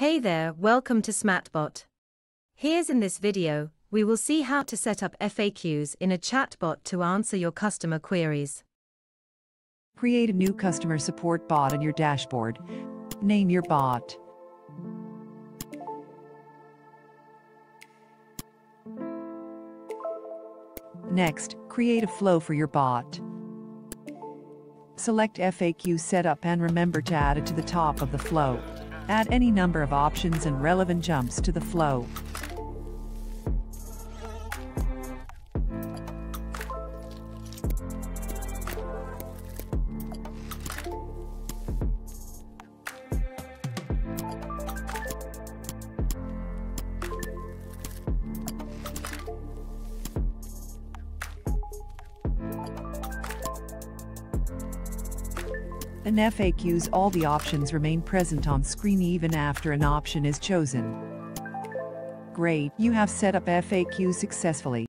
Hey there, welcome to SmatBot. Here's in this video, we will see how to set up FAQs in a chatbot to answer your customer queries. Create a new customer support bot on your dashboard. Name your bot. Next, create a flow for your bot. Select FAQ setup and remember to add it to the top of the flow. Add any number of options and relevant jumps to the flow. In FAQs all the options remain present on screen even after an option is chosen. Great, you have set up FAQ successfully.